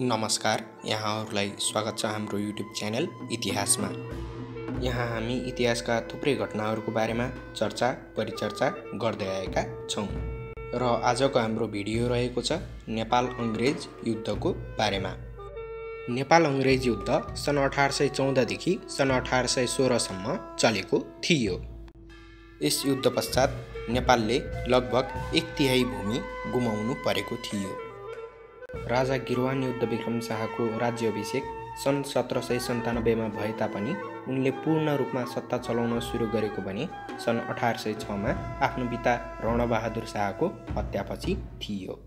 नमस्कार यहाँहरूलाई स्वागत छ हाम्रो युट्युब च्यानल इतिहासमा। यहाँ हामी इतिहासका थुप्रै घटनाहरूको बारेमा चर्चा परिचर्चा गर्दै आएका छौँ। र आजको हाम्रो भिडियो रहेको छ नेपाल अङ्ग्रेज युद्धको बारेमा। नेपाल अङ्ग्रेज युद्ध सन् अठार सय चौधदेखि सन् अठार सय सोह्रसम्म चलेको थियो। यस युद्ध पश्चात नेपालले लगभग एक तिहाई भूमि गुमाउनु परेको थियो। राजा गिरवान युद्ध विक्रम शाहको राज्य अभिषेक सन् सत्र सय सन्तानब्बेमा भए तापनि उनले पूर्ण रूपमा सत्ता चलाउन सुरु गरेको भने सन् अठार सय छमा आफ्नो पिता रणबहादुर शाहको हत्यापछि थियो।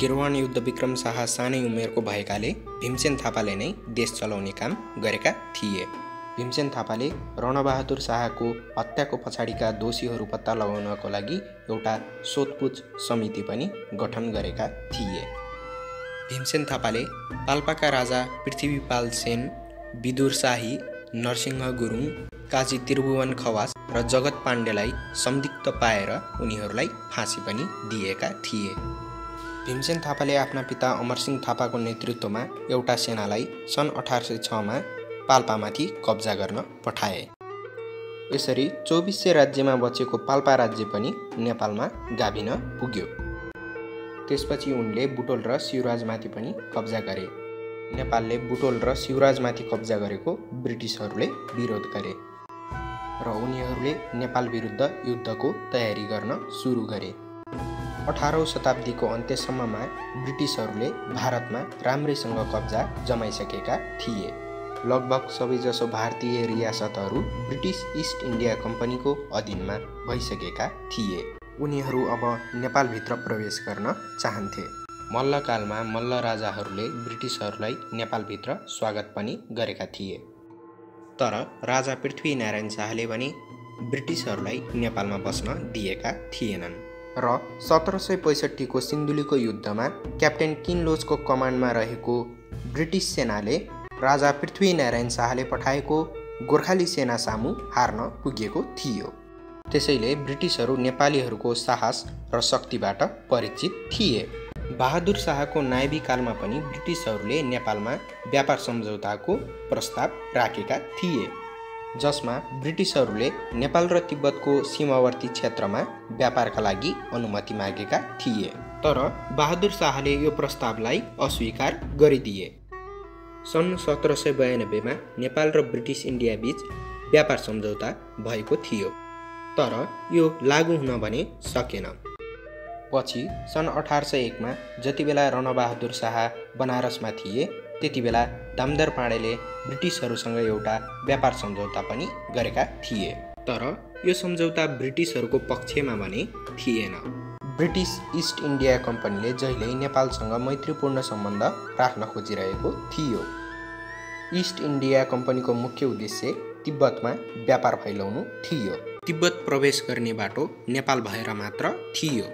गिरवान युद्ध विक्रम शाह सानै उमेरको भएकाले भीमसेन थापाले नै देश चलाउने काम गरेका थिए। भीमसेन थापाले रणबहादुर शाहको हत्याको पछाडिका दोषीहरू पत्ता लगाउनको लागि एउटा सोधपुछ समिति पनि गठन गरेका थिए। भीमसेन थापाले पाल्पाका राजा पृथ्वीपाल सेन विदुर शाही नरसिंह गुरुङ काजी त्रिभुवन खवास र जगत पाण्डेलाई संदिग्ध पाएर उनीहरूलाई फाँसी पनि दिएका थिए। भीमसेन थापाले आफ्ना पिता अमरसिंह थापाको नेतृत्वमा एउटा सेनालाई सन् अठार सय छमा पाल्पामाथि कब्जा गर्न पठाए। यसरी चौबिस राज्यमा बचेको पाल्पा राज्य पनि नेपालमा गाभिन पुग्यो। त्यसपछि उनले बुटोल र शिवराजमाथि पनि कब्जा गरे। नेपालले बुटोल र शिवराजमाथि कब्जा गरेको ब्रिटिसहरूले विरोध गरे र उनीहरूले नेपाल विरुद्ध युद्धको तयारी गर्न सुरु गरे। अठारौँ शताब्दीको अन्त्यसम्ममा ब्रिटिसहरूले भारतमा राम्रैसँग कब्जा जमाइसकेका थिए। लगभग सबैजसो भारतीय रियासतहरू ब्रिटिस इस्ट इन्डिया कम्पनीको अधीनमा भइसकेका थिए। उनीहरू अब नेपालभित्र प्रवेश गर्न चाहन्थे। मल्लकालमा मल्ल राजाहरूले ब्रिटिसहरूलाई नेपालभित्र स्वागत पनि गरेका थिए। तर राजा पृथ्वीनारायण शाहले भने ब्रिटिसहरूलाई नेपालमा बस्न दिएका थिएनन्। र सत्र सय पैँसठीको सिन्धुलीको युद्धमा क्याप्टेन किनलोजको कमान्डमा रहेको ब्रिटिस सेनाले राजा पृथ्वीनारायण शाहले पठाएको गोर्खाली सेना सामु हार्न पुगेको थियो। त्यसैले ब्रिटिसहरू नेपालीहरूको साहस र शक्तिबाट परिचित थिए। बहादुर शाहको नायबी कालमा पनि ब्रिटिसहरूले नेपालमा व्यापार सम्झौताको प्रस्ताव राखेका थिए जसमा ब्रिटिसहरूले नेपाल र तिब्बतको सीमावर्ती क्षेत्रमा व्यापारका लागि अनुमति मागेका थिए। तर बहादुर शाहले यो प्रस्तावलाई अस्वीकार गरिदिए। सन् सत्र सय बयानब्बेमा नेपाल र ब्रिटिस इन्डिया बिच व्यापार सम्झौता भएको थियो। तर यो लागु हुन भने सकेन। पछि सन् अठार सय एकमा जति बेला रणबहादुर शाह बनारसमा थिए त्यति बेला दामदर पाँडेले ब्रिटिसहरूसँग एउटा व्यापार सम्झौता पनि गरेका थिए। तर यो सम्झौता ब्रिटिसहरूको पक्षमा भने थिएन। ब्रिटिस इस्ट इन्डिया कम्पनीले जहिल्यै नेपालसँग मैत्रीपूर्ण सम्बन्ध राख्न खोजिरहेको थियो। इस्ट इन्डिया कम्पनीको मुख्य उद्देश्य तिब्बतमा व्यापार फैलाउनु थियो। तिब्बत प्रवेश गर्ने बाटो नेपाल भएर मात्र थियो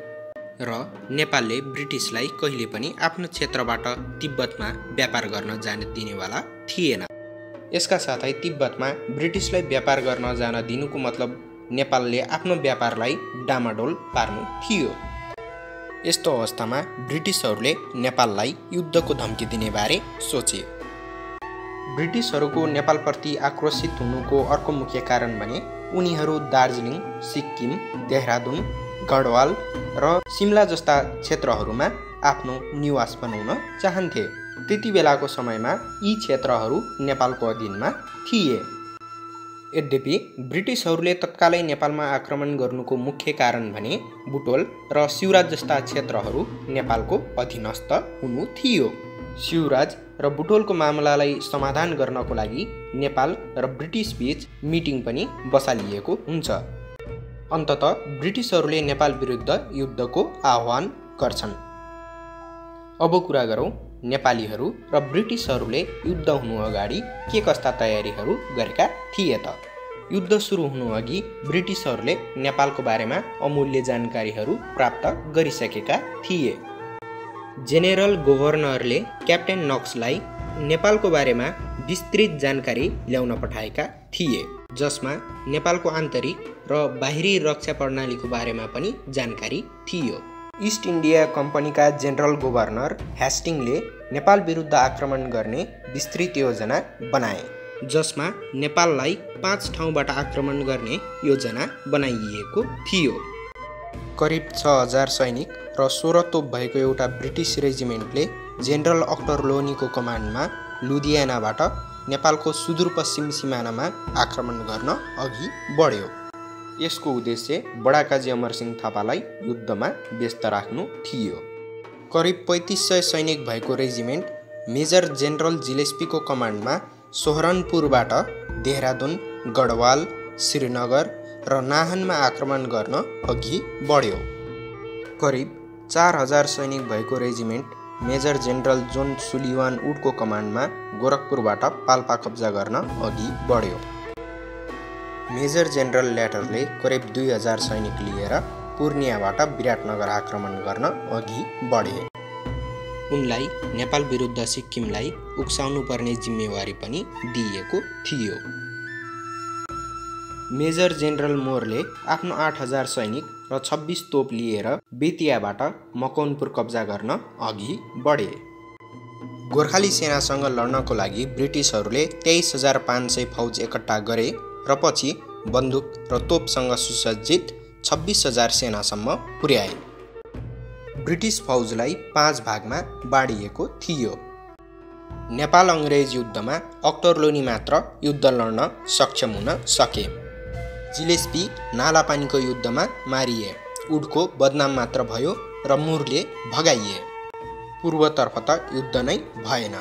र नेपालले ब्रिटिसलाई कहिले पनि आफ्नो क्षेत्रबाट तिब्बतमा व्यापार गर्न जान दिनेवाला थिएन। यसका साथै तिब्बतमा ब्रिटिसलाई व्यापार गर्न जान दिनुको मतलब नेपालले आफ्नो व्यापारलाई डामाडोल पार्नु थियो। यस्तो अवस्थामा ब्रिटिसहरूले नेपाललाई युद्धको धम्की दिने बारे सोचे। ब्रिटिसहरूको नेपालप्रति आक्रोशित हुनुको अर्को मुख्य कारण भने उनीहरू दार्जिलिङ सिक्किम देहरादुन गढवाल र सिमला जस्ता क्षेत्रहरूमा आफ्नो निवास बनाउन चाहन्थे। त्यति बेलाको समयमा यी क्षेत्रहरू नेपालको अधीनमा थिए। यद्यपि ब्रिटिसहरूले तत्कालै नेपालमा आक्रमण गर्नुको मुख्य कारण भने बुटोल र सिउराज जस्ता क्षेत्रहरू नेपालको अधीनस्थ हुनु थियो। शिवराज र बुटोलको मामलालाई समाधान गर्नको लागि नेपाल र ब्रिटिस बिच मिटिङ पनि बसालिएको हुन्छ। अन्तत ब्रिटिसहरूले नेपाल विरुद्ध युद्धको आह्वान गर्छन्। अब कुरा गरौँ नेपालीहरू र ब्रिटिसहरूले युद्ध हुनु अगाडि के कस्ता तयारीहरू गरेका थिए त? युद्ध सुरु हुनु अघि ब्रिटिसहरूले नेपालको बारेमा अमूल्य जानकारीहरू प्राप्त गरिसकेका थिए। जेनेरल गभर्नरले क्याप्टेन नक्सलाई नेपालको बारेमा विस्तृत जानकारी ल्याउन पठाएका थिए जसमा नेपालको आन्तरिक र बाहिरी रक्षा प्रणालीको बारेमा पनि जानकारी थियो। इस्ट इन्डिया कम्पनीका जेनरल गभर्नर ह्यास्टिङले नेपाल विरुद्ध आक्रमण गर्ने विस्तृत योजना बनाए जसमा नेपाललाई पाँच ठाउँबाट आक्रमण गर्ने योजना बनाइएको थियो। करिब छ हजार सैनिक र सोह्र तोप भएको एउटा ब्रिटिस रेजिमेन्टले जेनरल अक्टर लोनीको कमान्डमा लुधियानाबाट नेपालको सुदूरपश्चिम सिमानामा आक्रमण गर्न अघि बढ्यो। यसको उद्देश्य बडाकाजी अमरसिंह थापालाई युद्धमा व्यस्त राख्नु थियो। करिब पैँतिस सय सैनिक भएको रेजिमेन्ट मेजर जेनरल जिलेस्पीको कमान्डमा सोहरनपुरबाट देहरादुन गढवाल श्रीनगर र नाहनमा आक्रमण गर्न अघि बढ्यो। करिब चार हजार सैनिक भएको regiment major general John Sullivan उडको कमान्डमा गोरखपुरबाट पाल्पा कब्जा गर्न अघि बढ्यो। मेजर जेनरल ल्याटरले करिब दुई हजार सैनिक लिएर पूर्णियाबाट विराटनगर आक्रमण गर्न अघि बढे। उनलाई नेपाल विरुद्ध सिक्किमलाई उक्साउनु पर्ने जिम्मेवारी पनि दिइएको थियो। मेजर जेनरल मोरले आफ्नो आठ हजार सैनिक र छब्बिस तोप लिएर बेतियाबाट मकौनपुर कब्जा गर्न अघि बढे। गोर्खाली सेनासँग लड्नको लागि ब्रिटिसहरूले तेइस हजार पाँच सय फौज एकट्ठा गरे र पछि बन्दुक र तोपसँग सुसज्जित छब्बिस हजार सेनासम्म पुर्याए। ब्रिटिस फौजलाई पाँच भागमा बाँडिएको थियो। नेपाल अङ्ग्रेज युद्धमा अक्टोरलोनी मात्र युद्ध लड्न सक्षम हुन सके। जिलेस्पी नालापानीको युद्धमा मारिए। उडको बदनाम मात्र भयो र मुरले भगाइए। पूर्वतर्फ त युद्ध नै भएन।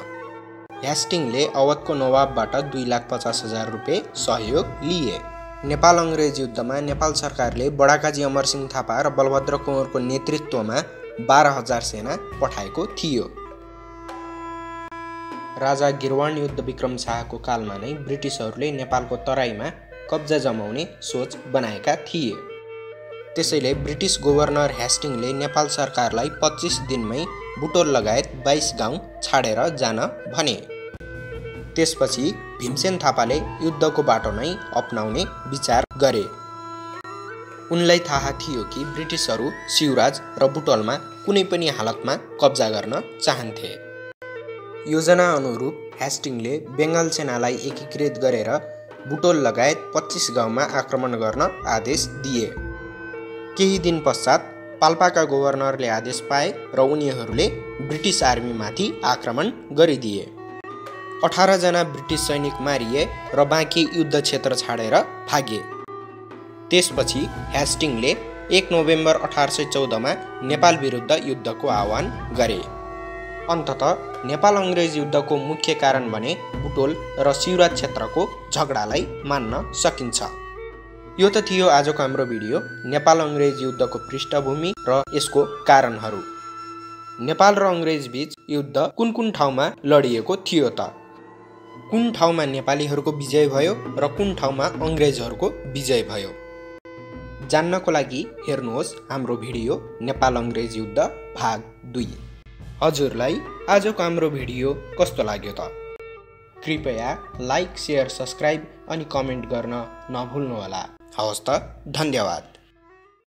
ह्यास्टिङले अवधको नवाबबाट दुई लाख पचास हजार रुपियाँ सहयोग लिए। नेपाल अङ्ग्रेज युद्धमा नेपाल सरकारले बडाकाजी अमरसिंह थापा र बलभद्र कुँवरको नेतृत्वमा बाह्र हजार सेना पठाएको थियो। राजा गिरवाण युद्ध विक्रम शाहको कालमा नै ब्रिटिसहरूले नेपालको तराईमा कब्जा जमाउने सोच बनाएका थिए। त्यसैले ब्रिटिस गभर्नर ह्यास्टिङले नेपाल सरकारलाई पच्चिस दिनमै बुटोल लगायत बाइस गाउँ छाडेर जान भने। त्यसपछि भीमसेन थापाले युद्धको बाटो नै अपनाउने विचार गरे। उनलाई थाहा थियो कि ब्रिटिसहरू शिवराज र बुटोलमा कुनै पनि हालतमा कब्जा गर्न चाहन्थे। योजना अनुरूप ह्यास्टिङले बेङ्गाल सेनालाई एकीकृत गरेर बुटोल लगायत पच्चिस गाउँमा आक्रमण गर्न आदेश दिए। केही दिन पश्चात पाल्पाका गभर्नरले आदेश पाए र उनीहरूले ब्रिटिस आर्मीमाथि आक्रमण गरिदिए। अठारजना ब्रिटिस सैनिक मारिए र बाँकी युद्ध क्षेत्र छाडेर भागे। त्यसपछि ह्यास्टिङले एक नोभेम्बर अठार सय चौधमा नेपाल विरुद्ध युद्धको आह्वान गरे। अन्तत नेपाल अङ्ग्रेज युद्धको मुख्य कारण भने बुटोल र शिवराज क्षेत्रको झगडालाई मान्न सकिन्छ। यो त थियो आजको हाम्रो भिडियो नेपाल अङ्ग्रेज युद्धको पृष्ठभूमि र यसको कारणहरू। नेपाल र अङ्ग्रेज बिच युद्ध कुन कुन ठाउँमा लडिएको थियो त? कुन ठाउँमा नेपालीहरूको विजय भयो र कुन ठाउँमा अङ्ग्रेजहरूको विजय भयो? जान्नको लागि हेर्नुहोस् हाम्रो भिडियो नेपाल अङ्ग्रेज युद्ध भाग दुई। हजुरलाई आजको हाम्रो भिडियो कस्तो लाग्यो त? कृपया लाइक सेयर सब्सक्राइब अनि कमेन्ट गर्न नभुल्नुहोला। हवस् त धन्यवाद।